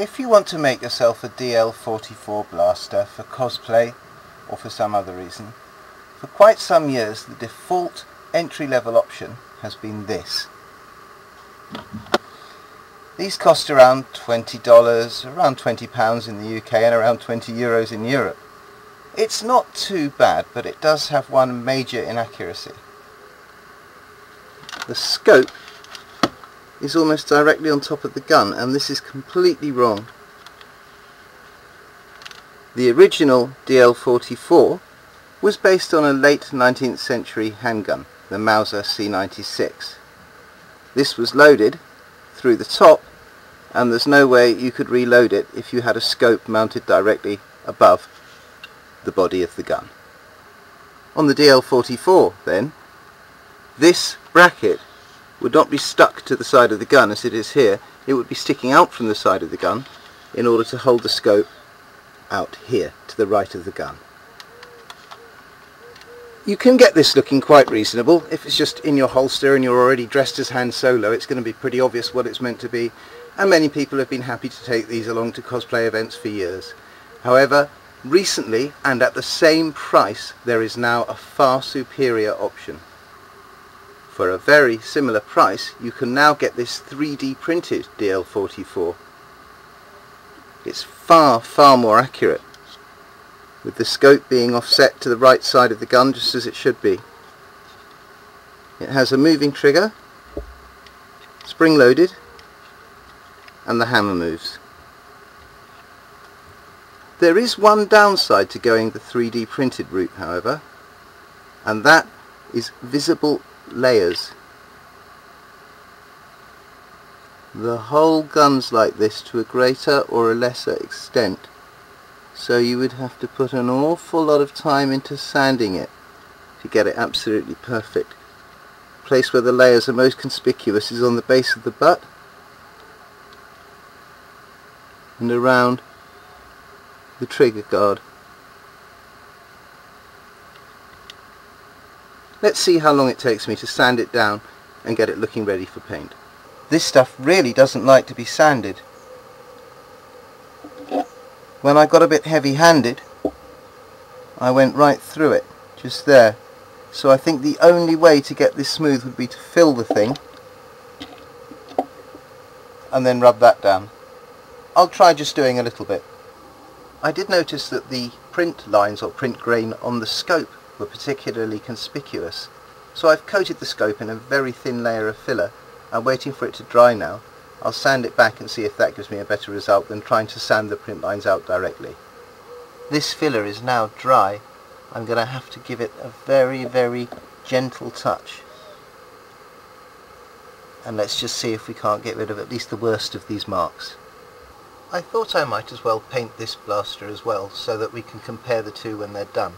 If you want to make yourself a DL44 blaster for cosplay or for some other reason, for quite some years the default entry-level option has been this. These cost around $20, around £20 in the UK and around 20 euros in Europe. It's not too bad, but it does have one major inaccuracy. The scope is almost directly on top of the gun, and this is completely wrong. The original DL44 was based on a late 19th century handgun, the Mauser C96. This was loaded through the top and there's no way you could reload it if you had a scope mounted directly above the body of the gun. On the DL44 then, this bracket would not be stuck to the side of the gun as it is here, it would be sticking out from the side of the gun in order to hold the scope out here to the right of the gun. You can get this looking quite reasonable. If it's just in your holster and you're already dressed as Han Solo, it's going to be pretty obvious what it's meant to be, and many people have been happy to take these along to cosplay events for years. However, recently, and at the same price, there is now a far superior option. For a very similar price, you can now get this 3D printed DL44. It's far, far more accurate with the scope being offset to the right side of the gun just as it should be. It has a moving trigger, spring loaded, and the hammer moves. There is one downside to going the 3D printed route however, and that is visible layers. The whole gun's like this to a greater or a lesser extent so you would have to put an awful lot of time into sanding it to get it absolutely perfect. The place where the layers are most conspicuous is on the base of the butt and around the trigger guard. Let's see how long it takes me to sand it down and get it looking ready for paint. This stuff really doesn't like to be sanded. When I got a bit heavy-handed I went right through it just there. So I think the only way to get this smooth would be to fill the thing and then rub that down. I'll try just doing a little bit. I did notice that the print lines or print grain on the scope were particularly conspicuous so I've coated the scope in a very thin layer of filler I'm waiting for it to dry now I'll sand it back and see if that gives me a better result than trying to sand the print lines out directly. This filler is now dry. I'm going to have to give it a very, very gentle touch. And let's just see if we can't get rid of at least the worst of these marks. I thought I might as well paint this blaster as well so that we can compare the two when they're done.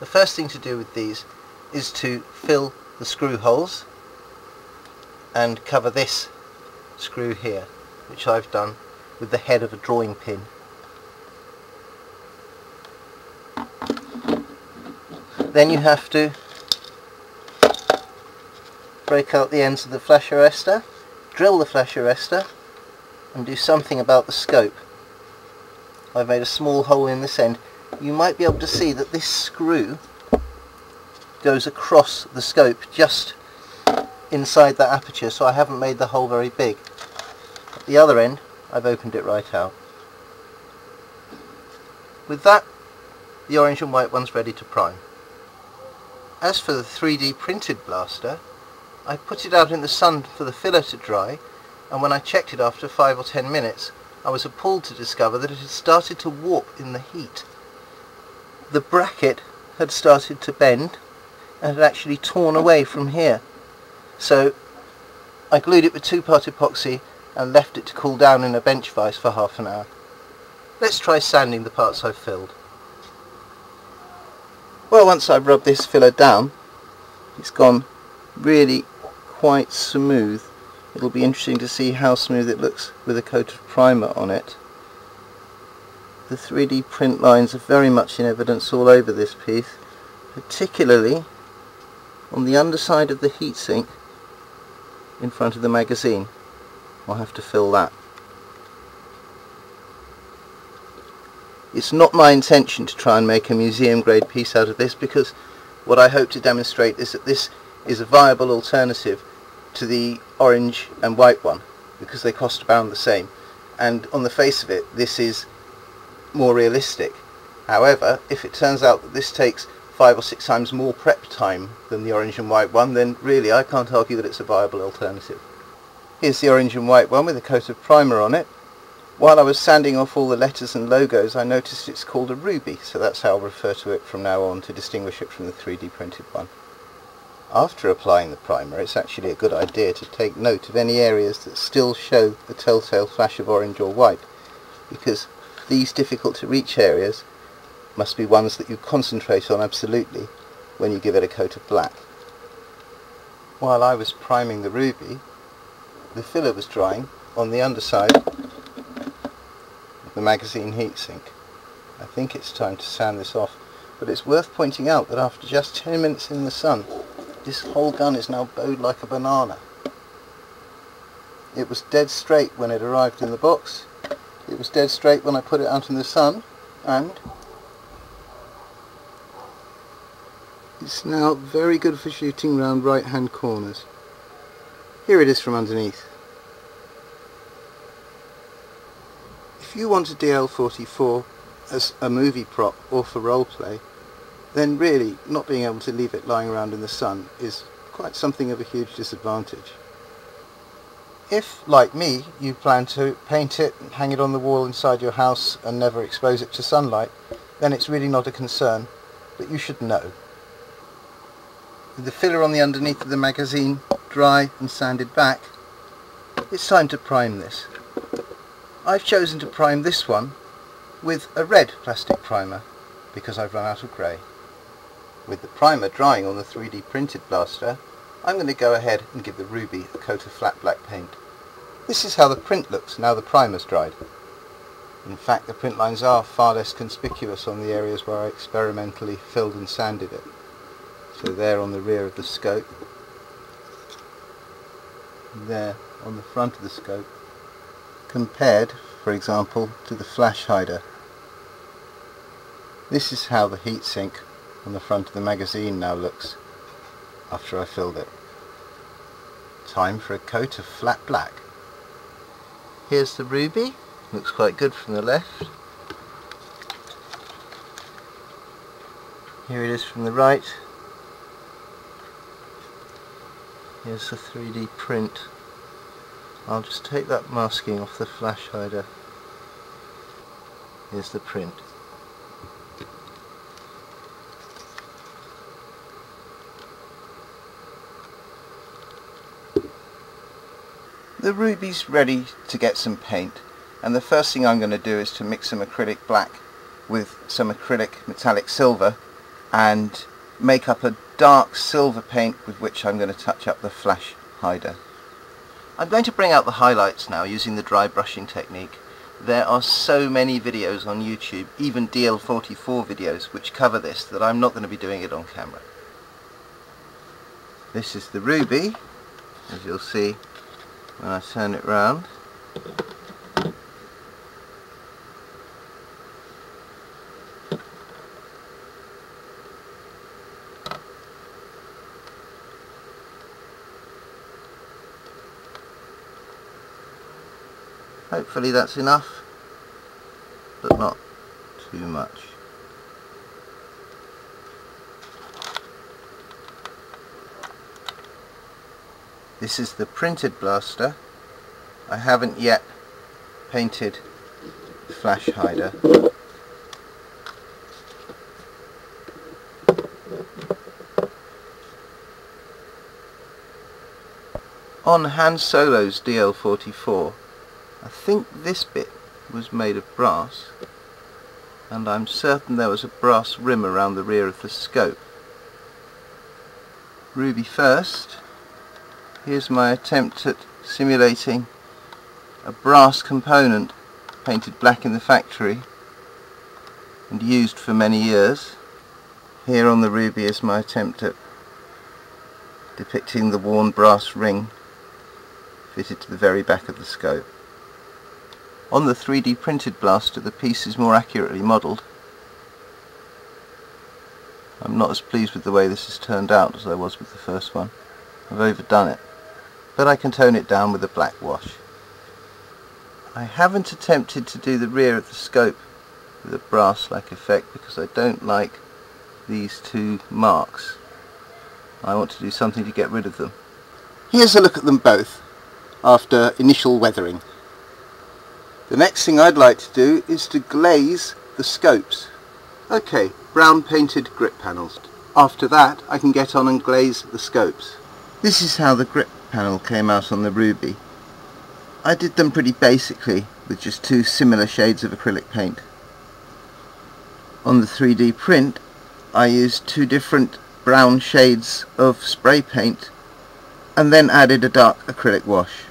The first thing to do with these is to fill the screw holes and cover this screw here which I've done with the head of a drawing pin. Then you have to break out the ends of the flash arrestor drill the flash arrestor and do something about the scope. I've made a small hole in this end you might be able to see that this screw goes across the scope just inside that aperture so I haven't made the hole very big. At the other end I've opened it right out. With that the orange and white one's ready to prime. As for the 3D printed blaster I put it out in the sun for the filler to dry and when I checked it after 5 or 10 minutes I was appalled to discover that it had started to warp in the heat. The bracket had started to bend and had actually torn away from here. So I glued it with two-part epoxy and left it to cool down in a bench vise for half an hour. Let's try sanding the parts I've filled. Well, once I've rubbed this filler down, it's gone really quite smooth. It'll be interesting to see how smooth it looks with a coat of primer on it. The 3D print lines are very much in evidence all over this piece, particularly on the underside of the heatsink in front of the magazine. I'll have to fill that. It's not my intention to try and make a museum grade piece out of this because what I hope to demonstrate is that this is a viable alternative to the orange and white one because they cost about the same and on the face of it this is more realistic. However, if it turns out that this takes five or six times more prep time than the orange and white one, then really I can't argue that it's a viable alternative. Here's the orange and white one with a coat of primer on it. While I was sanding off all the letters and logos, I noticed it's called a ruby, so that's how I'll refer to it from now on to distinguish it from the 3D printed one. After applying the primer, it's actually a good idea to take note of any areas that still show the telltale flash of orange or white, because these difficult to reach areas must be ones that you concentrate on absolutely when you give it a coat of black. While I was priming the ruby, the filler was drying on the underside of the magazine heatsink. I think it's time to sand this off, but it's worth pointing out that after just 10 minutes in the sun, this whole gun is now bowed like a banana. It was dead straight when it arrived in the box, it was dead straight when I put it out in the sun, and It's now very good for shooting round right hand corners. Here it is from underneath. If you want a DL44 as a movie prop or for roleplay, then really not being able to leave it lying around in the sun is quite something of a huge disadvantage. If, like me, you plan to paint it, hang it on the wall inside your house and never expose it to sunlight, then it's really not a concern, but you should know with the filler on the underneath of the magazine dry and sanded back, it's time to prime this. I've chosen to prime this one with a red plastic primer because I've run out of grey. With the primer drying on the 3D printed blaster, I'm going to go ahead and give the ruby a coat of flat black paint. This is how the print looks now the primer's dried. In fact the print lines are far less conspicuous on the areas where I experimentally filled and sanded it. So there on the rear of the scope, there on the front of the scope, compared, for example, to the flash hider. This is how the heatsink on the front of the magazine now looks after I filled it. Time for a coat of flat black. Here's the ruby, looks quite good from the left. Here it is from the right. Here's the 3D print. I'll just take that masking off the flash hider. Here's the print. The ruby's ready to get some paint and the first thing I'm going to do is to mix some acrylic black with some acrylic metallic silver and make up a dark silver paint with which I'm going to touch up the flash hider. I'm going to bring out the highlights now using the dry brushing technique. There are so many videos on YouTube, even DL44 videos, which cover this that I'm not going to be doing it on camera. This is the ruby, as you'll see when I turn it round. Hopefully that's enough, but not too much. This is the printed blaster. I haven't yet painted flash hider. On Han Solo's DL44 I think this bit was made of brass and I'm certain there was a brass rim around the rear of the scope. Ruby first. Here's my attempt at simulating a brass component painted black in the factory and used for many years. Here on the ruby is my attempt at depicting the worn brass ring fitted to the very back of the scope. On the 3D printed blaster the piece is more accurately modelled. I'm not as pleased with the way this has turned out as I was with the first one. I've overdone it. But I can tone it down with a black wash. I haven't attempted to do the rear of the scope with a brass-like effect because I don't like these two marks. I want to do something to get rid of them. Here's a look at them both after initial weathering. The next thing I'd like to do is to glaze the scopes. Okay, brown painted grip panels. After that I can get on and glaze the scopes. This is how the grip panel came out on the Ruby. I did them pretty basically with just two similar shades of acrylic paint. On the 3D print I used two different brown shades of spray paint and then added a dark acrylic wash.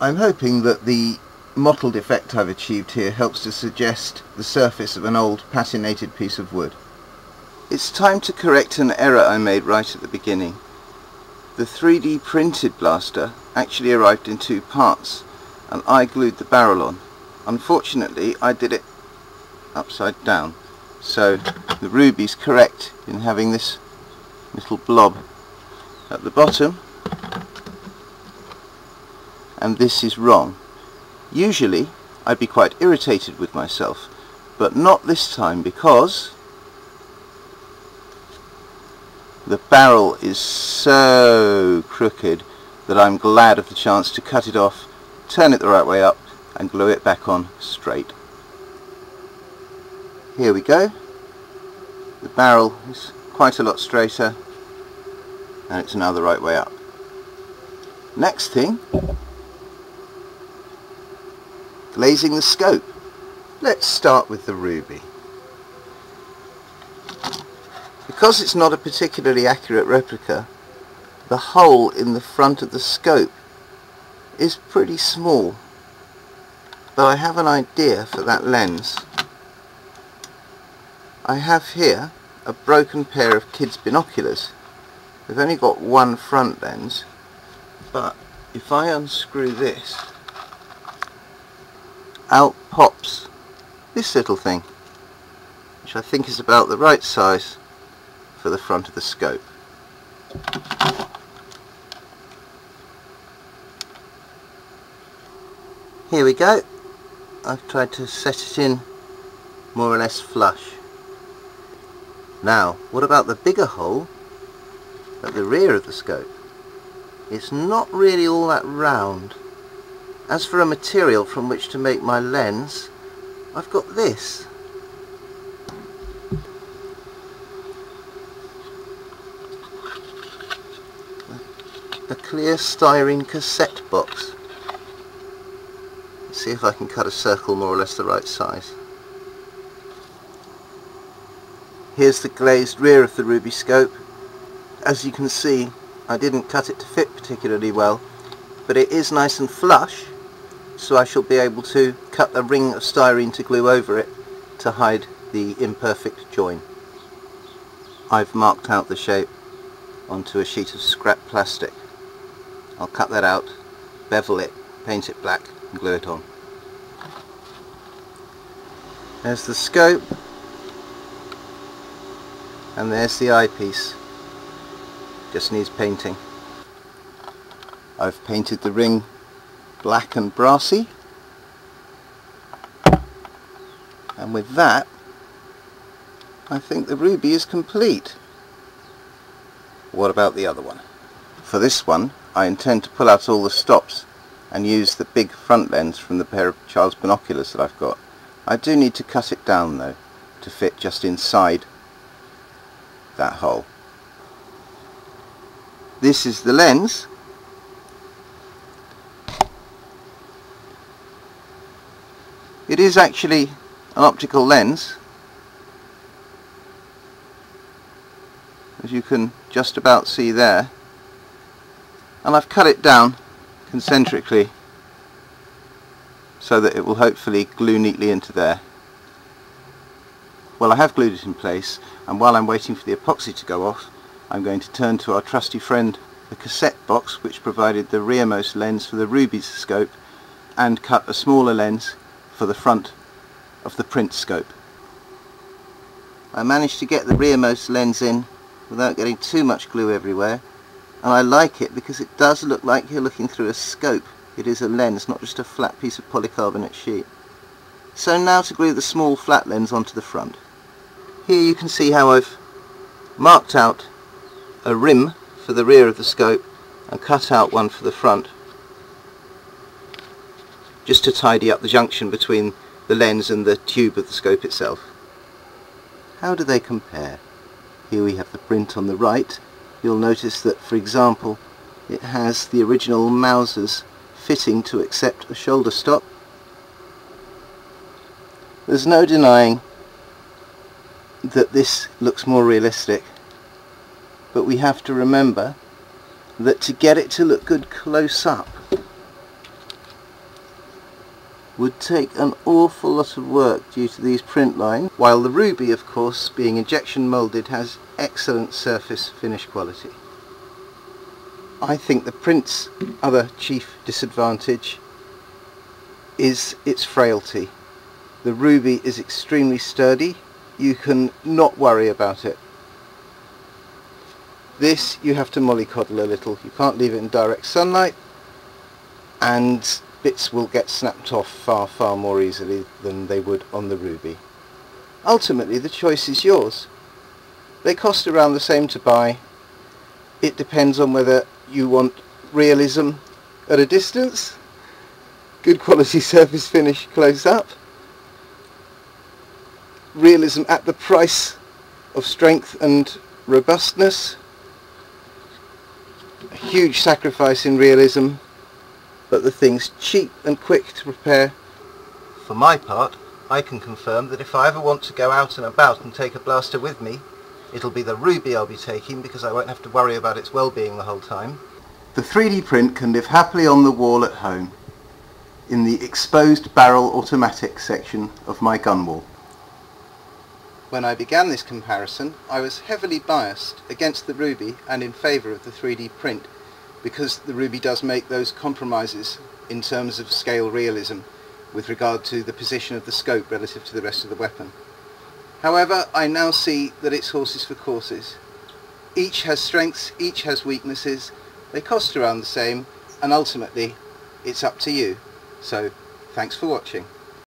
I'm hoping that the mottled effect I've achieved here helps to suggest the surface of an old patinated piece of wood. It's time to correct an error I made right at the beginning. The 3D printed blaster actually arrived in two parts and I glued the barrel on. Unfortunately I did it upside down so the ruby's correct in having this little blob at the bottom and this is wrong. Usually I'd be quite irritated with myself but not this time because the barrel is so crooked that I'm glad of the chance to cut it off, turn it the right way up and glue it back on straight. Here we go. The barrel is quite a lot straighter and it's now the right way up. Next thing glazing the scope. Let's start with the ruby. Because it's not a particularly accurate replica, the hole in the front of the scope is pretty small. But I have an idea for that lens. I have here a broken pair of kids binoculars. They've only got one front lens, but if I unscrew this out pops this little thing which I think is about the right size for the front of the scope. Here we go. I've tried to set it in more or less flush. Now, what about the bigger hole at the rear of the scope? It's not really all that round. As for a material from which to make my lens, I've got this. Clear styrene cassette box. Let's see if I can cut a circle more or less the right size. Here's the glazed rear of the Ruby scope. As you can see, I didn't cut it to fit particularly well, but it is nice and flush so I shall be able to cut a ring of styrene to glue over it to hide the imperfect join. I've marked out the shape onto a sheet of scrap plastic. I'll cut that out, bevel it, paint it black and glue it on. There's the scope and there's the eyepiece. Just needs painting. I've painted the ring black and brassy and with that I think the ruby is complete. What about the other one? For this one I intend to pull out all the stops and use the big front lens from the pair of Charles binoculars that I've got. I do need to cut it down though to fit just inside that hole. This is the lens It is actually an optical lens as you can just about see there and I've cut it down concentrically so that it will hopefully glue neatly into there. Well I have glued it in place and while I'm waiting for the epoxy to go off I'm going to turn to our trusty friend the cassette box which provided the rearmost lens for the Ruby's scope and cut a smaller lens for the front of the print scope. I managed to get the rearmost lens in without getting too much glue everywhere and I like it because it does look like you're looking through a scope. It is a lens, not just a flat piece of polycarbonate sheet. So now to glue the small flat lens onto the front. Here you can see how I've marked out a rim for the rear of the scope and cut out one for the front just to tidy up the junction between the lens and the tube of the scope itself. How do they compare? Here we have the print on the right. You'll notice that for example it has the original Mauser's fitting to accept a shoulder stop. There's no denying that this looks more realistic but we have to remember that to get it to look good close up would take an awful lot of work due to these print lines while the ruby of course being injection moulded has excellent surface finish quality. I think the print's other chief disadvantage is its frailty. The ruby is extremely sturdy you can not worry about it. This you have to mollycoddle a little. You can't leave it in direct sunlight and bits will get snapped off far far more easily than they would on the ruby. Ultimately the choice is yours. They cost around the same to buy. It depends on whether you want realism at a distance, good quality surface finish close up, realism at the price of strength and robustness. A huge sacrifice in realism, but the thing's cheap and quick to prepare. For my part, I can confirm that if I ever want to go out and about and take a blaster with me, it'll be the Ruby I'll be taking because I won't have to worry about its well-being the whole time. The 3D print can live happily on the wall at home in the exposed barrel automatic section of my gun wall. When I began this comparison, I was heavily biased against the Ruby and in favour of the 3D print because the Ruby does make those compromises in terms of scale realism with regard to the position of the scope relative to the rest of the weapon. However, I now see that it's horses for courses. Each has strengths, each has weaknesses, they cost around the same, and ultimately, it's up to you. So, thanks for watching.